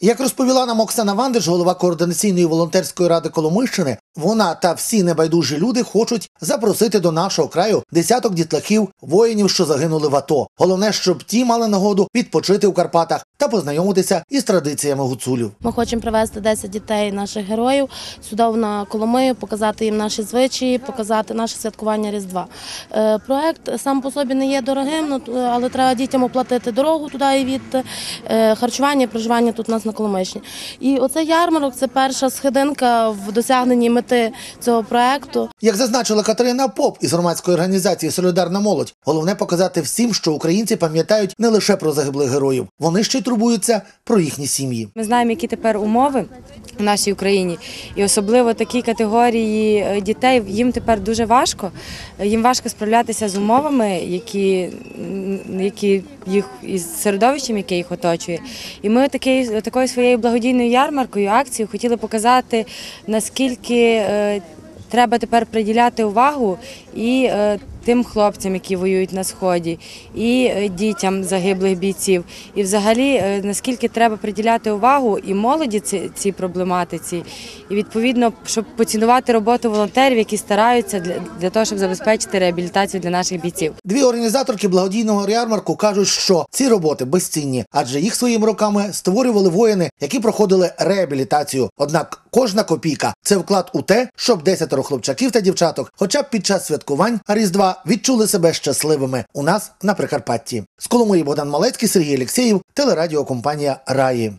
Як розповіла нам Оксана Вандиш, голова координаційної волонтерської ради Коломийщини, вона та всі небайдужі люди хочуть запросити до нашого краю десяток дітлахів, воїнів, що загинули в АТО. Головне, щоб ті мали нагоду відпочити у Карпатах та познайомитися із традиціями гуцулів. Ми хочемо привезти 10 дітей наших героїв сюди на Коломию, показати їм наші звичаї, показати наше святкування Різдва. Е, Проект сам по собі не є дорогим, ну, але треба дітям оплатити дорогу туди і від е, харчування, проживання тут у нас на Коломийщині. І оцей ярмарок це перша східинка в досягненні мети цього проекту. Як зазначила Катерина Поп із громадської організації Солідарна молодь, головне показати всім, що українці пам'ятають не лише про загиблих героїв, вони ще й турбуються про їхні сім'ї. Ми знаємо, які тепер умови в нашій Україні, і особливо такі категорії е, дітей їм тепер дуже важко. Е, Їм важко справлятися з умовами, які, які їх із середовищем, яке їх оточує. І ми такий, такою своєю благодійною ярмаркою, акцією хотіли показати, наскільки е, треба тепер приділяти увагу і тим хлопцям, які воюють на сході, і е, дітям загиблих бійців. І взагалі е, наскільки треба приділяти увагу і молоді цій проблематиці, і відповідно, щоб поцінувати роботу волонтерів, які стараються для, того, щоб забезпечити реабілітацію для наших бійців. Дві організаторки благодійного ярмарку кажуть, що ці роботи безцінні, адже їх своїми руками створювали воїни, які проходили реабілітацію. Однак кожна копійка це вклад у те, щоб десятеро хлопчаків та дівчаток, хоча б під час святкувань Різдва, відчули себе щасливими у нас на Прикарпатті. З Коломиї Богдан Малецький, Сергій Олексєєв, телерадіокомпанія Раї.